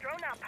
Drone up.